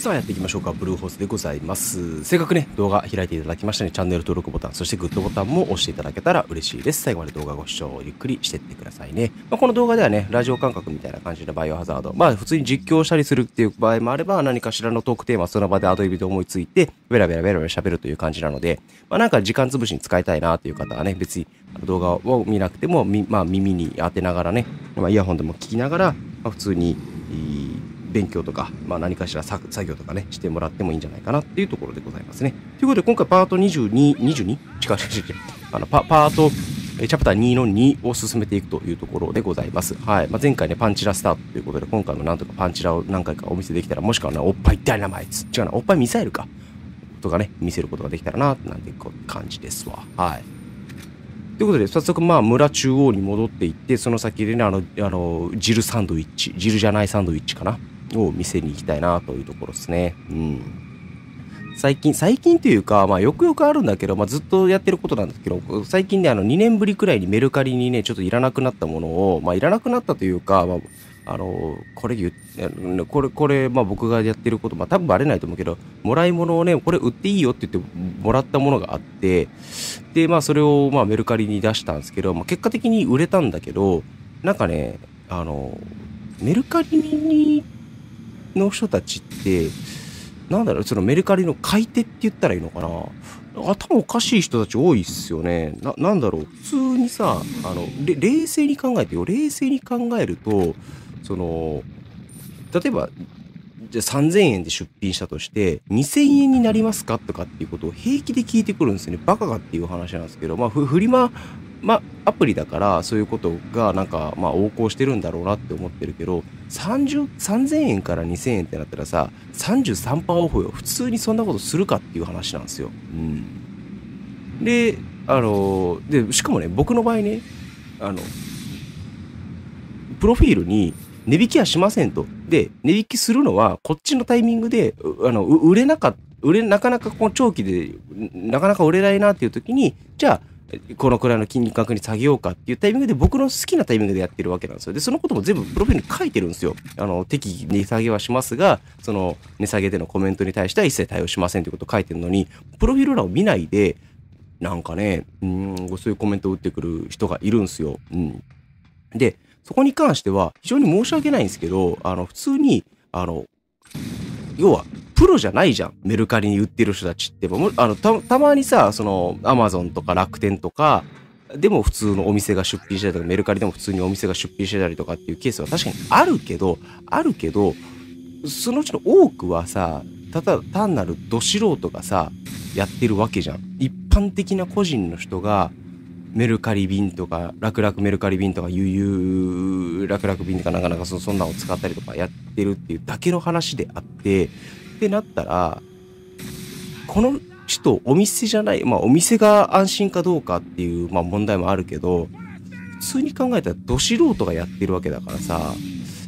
さあやっていきましょうか。ブルーホースでございます。せっかくね、動画開いていただきましたね、チャンネル登録ボタン、そしてグッドボタンも押していただけたら嬉しいです。最後まで動画ご視聴ゆっくりしていってくださいね。まあ、この動画ではね、ラジオ感覚みたいな感じのバイオハザード、まあ普通に実況したりするっていう場合もあれば、何かしらのトークテーマ、その場でアドリブで思いついて、ベラベラベラベラ喋るという感じなので、まあなんか時間潰しに使いたいなという方はね、別に動画を見なくても、まあ耳に当てながらね、まあイヤホンでも聞きながら、まあ、普通に、勉強とか、まあ、何かしら作業とかね、してもらってもいいんじゃないかなっていうところでございますね。ということで、今回パート22、22? 違う違う違う。あのパパート、チャプター2の2を進めていくというところでございます。はい。まあ、前回ね、パンチラスタートということで、今回もなんとかパンチラを何回かお見せできたら、もしくはね、おっぱいダイナマイツ。違うな、おっぱいミサイルか。とかね、見せることができたらな、なんていう感じですわ。はい。ということで、早速、まあ、村中央に戻っていって、その先でね、あの、あの、ジルサンドイッチ、ジルじゃないサンドイッチかな。を店に行きたいなというところですね。うん。最近、最近というか、まあよくよくあるんだけど、まあずっとやってることなんですけど、最近ね、あの2年ぶりくらいにメルカリにね、ちょっといらなくなったものを、まあいらなくなったというか、まあ、あの、これ言、これ、これ、まあ僕がやってること、まあ多分バレないと思うけど、もらい物をね、これ売っていいよって言ってもらったものがあって、で、まあそれをまあメルカリに出したんですけど、まあ結果的に売れたんだけど、なんかね、あの、メルカリにの人たちって、なんだろう、そのメルカリの買い手って言ったらいいのかな？頭おかしい人たち多いっすよね。な、なんだろう、普通にさ、あの、冷静に考えてよ。冷静に考えると、その、例えば、じゃあ3000円で出品したとして、2000円になりますかとかっていうことを平気で聞いてくるんですよね。バカかっていう話なんですけど、まあ、フリマ、まあ、アプリだから、そういうことが、なんか、まあ、横行してるんだろうなって思ってるけど、30、3000円から2000円ってなったらさ、33%オフよ。普通にそんなことするかっていう話なんですよ。うん。で、あの、で、しかもね、僕の場合ね、あの、プロフィールに、値引きはしませんと。で、値引きするのは、こっちのタイミングで、あの、売れなかっ売れ、なかなかこの長期で、なかなか売れないなっていう時に、じゃあ、このくらいの金額に下げようかっていうタイミングで僕の好きなタイミングでやってるわけなんですよ。で、そのことも全部プロフィールに書いてるんですよ。あの、適宜値下げはしますが、その値下げでのコメントに対しては一切対応しませんということを書いてるのに、プロフィール欄を見ないで、なんかね、うん、そういうコメントを打ってくる人がいるんですよ。うん。で、そこに関しては非常に申し訳ないんですけど、あの、普通に、あの、要は、プロじゃないじゃん。メルカリに売ってる人たちって。あのたたまにさ、その、アマゾンとか楽天とか、でも普通のお店が出品してたりとか、メルカリでも普通にお店が出品してたりとかっていうケースは確かにあるけど、あるけど、そのうちの多くはさ、ただ単なるど素人がさ、やってるわけじゃん。一般的な個人の人が、メルカリ便とか、楽々メルカリ便とか、悠々楽々便とか、なかなかそそんなのを使ったりとかやってるっていうだけの話であって、ってなったら、この人、お店じゃない、まあお店が安心かどうかっていう、まあ問題もあるけど、普通に考えたらど素人がやってるわけだからさ、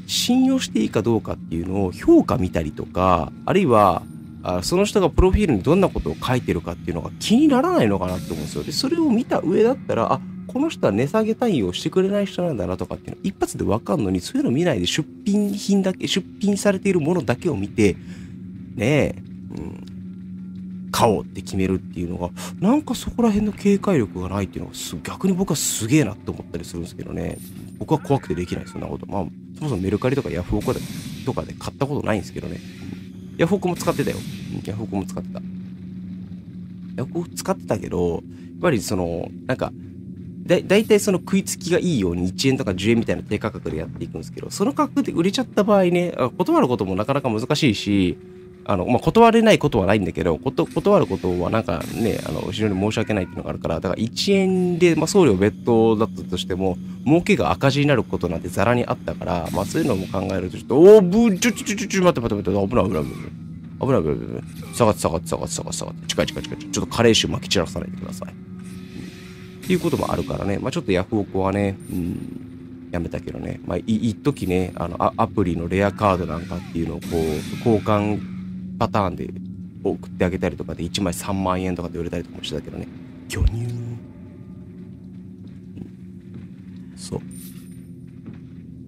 信用していいかどうかっていうのを評価見たりとか、あるいは、あその人がプロフィールにどんなことを書いてるかっていうのが気にならないのかなって思うんですよ。で、それを見た上だったら、あ、この人は値下げ対応してくれない人なんだなとかっていうの一発でわかんのに、そういうの見ないで出品品だけ、出品されているものだけを見て、ねえ、うん、買おうって決めるっていうのが、なんかそこら辺の警戒力がないっていうのが、逆に僕はすげえなって思ったりするんですけどね。僕は怖くてできない、そんなこと。まあ、そもそもメルカリとかヤフオクとかで買ったことないんですけどね。ヤフオクも使ってたよ。ヤフオクも使ってた。ヤフオク使ってたけど、やっぱりその、なんか、だだいたいその食いつきがいいように1円とか10円みたいな低価格でやっていくんですけど、その価格で売れちゃった場合ね、断ることもなかなか難しいし、あの、まあ、断れないことはないんだけど、こと断ることはなんかね、あの、非常に申し訳ないっていうのがあるから、だから1円で、まあ、送料別途だったとしても、儲けが赤字になることなんてザラにあったから、まあ、そういうのも考えると、ちょっと、おー、ぶちょちょちょちょちょ、待って待って待って、危ない危ない危ない。危ない危ない危ない。下がって下がって下がって下がって下がって。近い近い近い。ちょっとカレー臭撒き散らさないでください。っていうこともあるからね、まあ、ちょっとヤフオクはね、うん、やめたけどね、まあ、い一時ねあのア、アプリのレアカードなんかっていうのをこう、交換パターンで送ってあげたりとかで1枚3万円とかで売れたりとかもしてたけどね、巨乳。そう。っ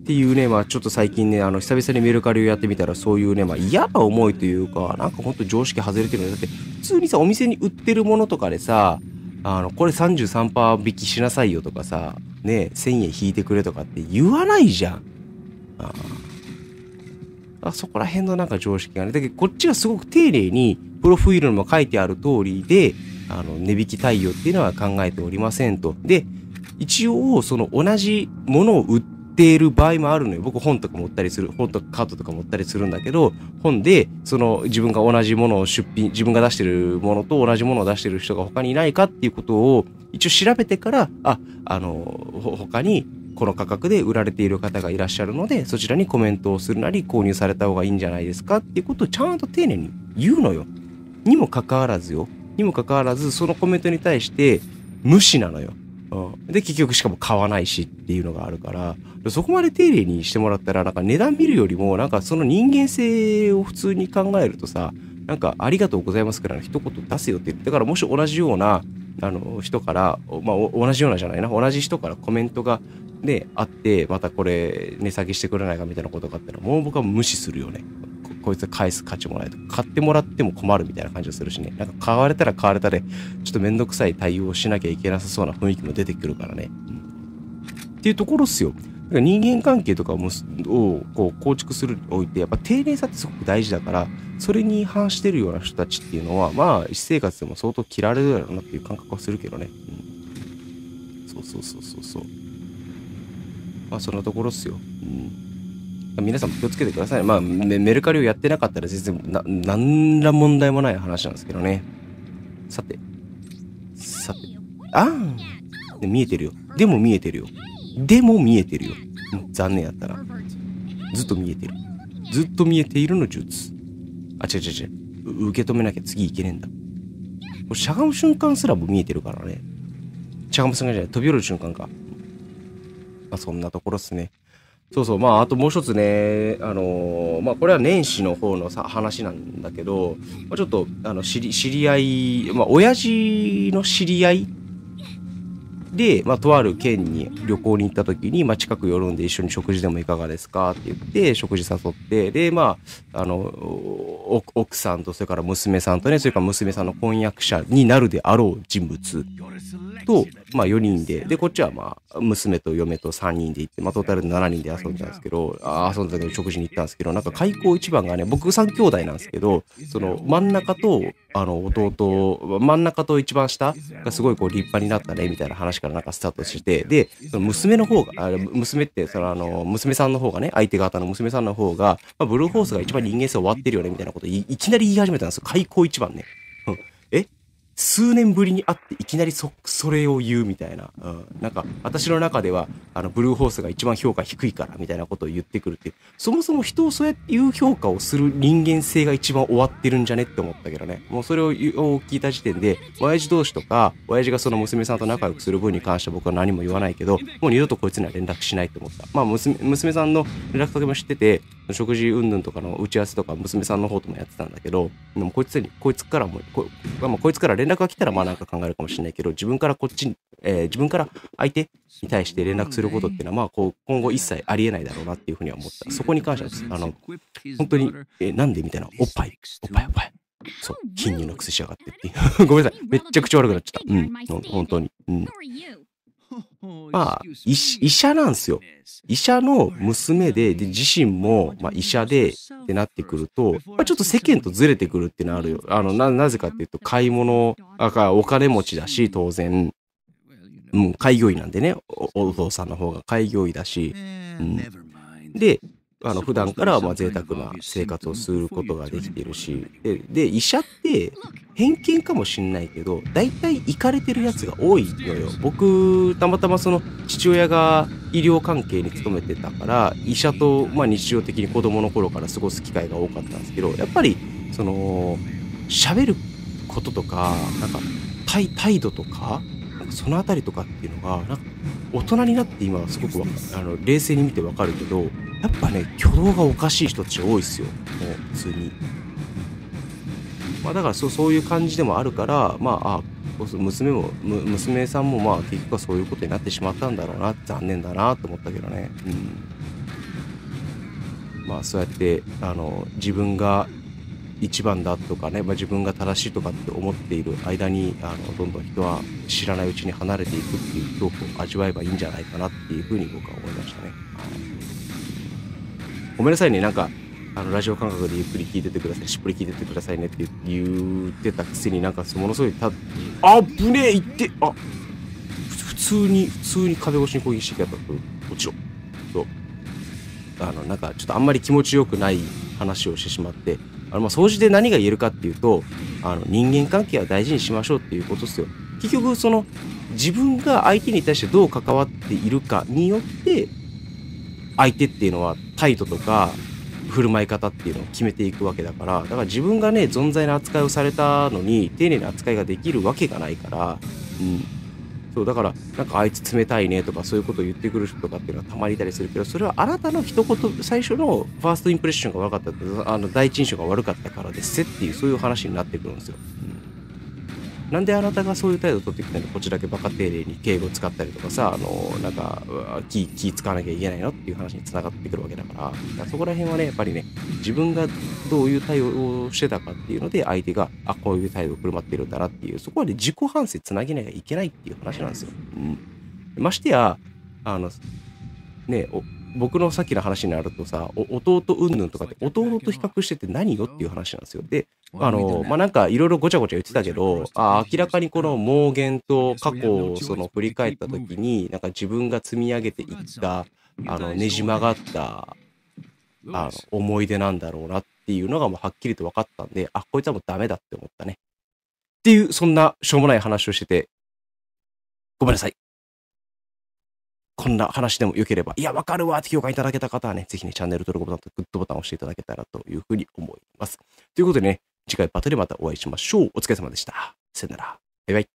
ていうね、まあちょっと最近ね、あの、久々にメルカリをやってみたら、そういうね、まあ嫌な思いというか、なんかほんと常識外れてるのだって、普通にさ、お店に売ってるものとかでさ、あの、これ33%引きしなさいよとかさ、ね、1000円引いてくれとかって言わないじゃん。ああそこら辺のなんか常識がね。だけどこっちがすごく丁寧に、プロフィールにも書いてある通りで、あの、値引き対応っていうのは考えておりませんと。で、一応、その同じものを売っている場合もあるのよ。僕本とか持ったりする、本とかカードとか持ったりするんだけど、本で、その自分が同じものを出品、自分が出してるものと同じものを出してる人が他にいないかっていうことを一応調べてから、あ、あの、他にこの価格で売られている方がいらっしゃるので、そちらにコメントをするなり購入された方がいいんじゃないですか？っていうことをちゃんと丁寧に言うのよ。にもかかわらずよ。にもかかわらず、そのコメントに対して無視なのよ。うん、で、結局しかも買わないしっていうのがあるから、そこまで丁寧にしてもらったら、なんか値段見るよりも、なんかその人間性を普通に考えるとさ、なんかありがとうございますから一言出すよって言って、だからもし同じような、あの、人から、まあ、同じようなじゃないな、同じ人からコメントが、ね、あって、またこれ値下げしてくれないかみたいなことがあったら、もう僕は無視するよね。こいつ返す価値もないと買ってもらっても困るみたいな感じがするしね。なんか買われたら買われたで、ちょっとめんどくさい対応しなきゃいけなさそうな雰囲気も出てくるからね。うん、っていうところっすよ。だから人間関係とかをこう構築するにおいて、やっぱ丁寧さってすごく大事だから、それに違反してるような人たちっていうのは、まあ、私生活でも相当嫌われるだろうなっていう感覚はするけどね。うん、そうそうそうそうそう。まあ、そんなところっすよ。うん皆さんも気をつけてください。まあ、メルカリをやってなかったら全然な、何ら問題もない話なんですけどね。さて。さて。ああ見えてるよ。でも見えてるよ。でも見えてるよ。残念やったら。ずっと見えてる。ずっと見えているの術。あ、違う違う違う。受け止めなきゃ次いけねえんだ。しゃがむ瞬間すらも見えてるからね。しゃがむ瞬間じゃない。飛び降りる瞬間か。まあ、そんなところっすね。そうそう、まあ、あともう一つね、あのー、まあ、これは年始の方のさ話なんだけど、まあ、ちょっと、あの、知り、知り合い、まあ、親父の知り合いで、まあ、とある県に旅行に行った時に、まあ、近く寄るんで一緒に食事でもいかがですかって言って、食事誘って、で、まあ、あの、奥さんと、それから娘さんとね、それから娘さんの婚約者になるであろう人物と、まあ4人で、で、こっちはまあ、娘と嫁と3人で行って、まあトータルで7人で遊んだんですけど、あ遊んだけど食事に行ったんですけど、なんか開口一番がね、僕3兄弟なんですけど、その真ん中と、あの、弟、真ん中と一番下がすごいこう立派になったね、みたいな話からなんかスタートして、で、その娘の方が、あ娘って、そのあの、娘さんの方がね、相手方の娘さんの方が、まあ、ブルーホースが一番人間性終わってるよね、みたいなこといきなり言い始めたんですよ。開口一番ね。数年ぶりに会っていきなりそ、それを言うみたいな。うん。なんか、私の中では、あの、ブルーホースが一番評価低いからみたいなことを言ってくるって、そもそも人をそうやって言う評価をする人間性が一番終わってるんじゃねって思ったけどね。もうそれを聞いた時点で、親父同士とか、親父がその娘さんと仲良くする分に関しては僕は何も言わないけど、もう二度とこいつには連絡しないと思った。まあ、娘、娘さんの連絡先も知ってて、食事云々とかの打ち合わせとか娘さんの方ともやってたんだけど、でもこいつに、こいつからも、こ,、まあ、こいつから連絡が来たらまあなんか考えるかもしれないけど、自分からこっちに、えー、自分から相手に対して連絡することっていうのは、まあこう、今後一切ありえないだろうなっていうふうには思った。そこに関しては、あの、本当に、えー、なんでみたいな、おっぱい、おっぱいおっぱい。そう、筋乳の癖しやがってっていう。ごめんなさい。めっちゃ口悪くなっちゃった。うん、本当に。うん。まあ、医者なんですよ。医者の娘で、で、自身も、まあ、医者で、ってなってくると、まあ、ちょっと世間とずれてくるっていうのはあるよ。あの、な、なぜかっていうと、買い物、あお金持ちだし、当然。うん、開業医なんでねお、お父さんの方が開業医だし。うん、で、あの普段からまあ贅沢な生活をすることができているし。でで医者って偏見かもしんないけど大体行かれてるやつが多いのよ。僕たまたまその父親が医療関係に勤めてたから医者とまあ日常的に子供の頃から過ごす機会が多かったんですけどやっぱりその喋ることとかなんか態度とかなんかその辺りとかっていうのがなんか大人になって今すごくあの冷静に見てわかるけどやっぱね挙動がおかしい人たち多いっすよもう普通に。まあ、だからそうそういう感じでもあるからまああ娘も娘さんもまあ結局はそういうことになってしまったんだろうな残念だなと思ったけどね。うんまあそうやってあの自分が一番だとかね、まあ、自分が正しいとかって思っている間にあのどんどん人は知らないうちに離れていくっていう恐怖を味わえばいいんじゃないかなっていうふうに僕は思いましたね。はいごめんなさいね。なんかあのラジオ感覚でゆっくり聞いててくださいしっぽり聞いててくださいねって言ってたくせになんかものすごいたあぶねえ言ってあ普通に普通に壁越しに攻撃してきたと。もちろんそう。あのなんかちょっとあんまり気持ちよくない話をしてしまってあのまあ掃除で何が言えるかっていうとあの人間関係は大事にしましょうっていうことですよ。結局その自分が相手に対してどう関わっているかによって相手っていうのは態度とか振る舞い方っていうのを決めていくわけだからだから自分がね存在な扱いをされたのに丁寧な扱いができるわけがないからうんそうだからなんかあいつ冷たいねとかそういうことを言ってくる人とかっていうのはたまにいたりするけどそれはあなたの一言最初のファーストインプレッションが悪かったあの第一印象が悪かったからですっていうそういう話になってくるんですよ。うんなんであなたがそういう態度を取ってきたの？にこっちだけバカ丁寧に敬語を使ったりとかさあのなんか気気使わなきゃいけないのっていう話につながってくるわけだから。からそこら辺はねやっぱりね自分がどういう対応をしてたかっていうので相手があこういう態度を振る舞ってるんだなっていうそこはね自己反省つなげなきゃいけないっていう話なんですよ。うん、ましてやあのね僕のさっきの話になるとさ、弟うんぬんとかって弟と比較してて何よっていう話なんですよ。で、あの、まあ、なんかいろいろごちゃごちゃ言ってたけど、あ明らかにこの妄言と過去をその振り返った時に、なんか自分が積み上げていった、あの、ねじ曲がった、あの、思い出なんだろうなっていうのがもうはっきりと分かったんで、あ、こいつはもうダメだって思ったね。っていう、そんなしょうもない話をしてて、ごめんなさい。こんな話でも良ければ、いや、わかるわって評価いただけた方はね、ぜひね、チャンネル登録ボタンとグッドボタンを押していただけたらというふうに思います。ということでね、次回バトルでまたお会いしましょう。お疲れ様でした。さよなら。バイバイ。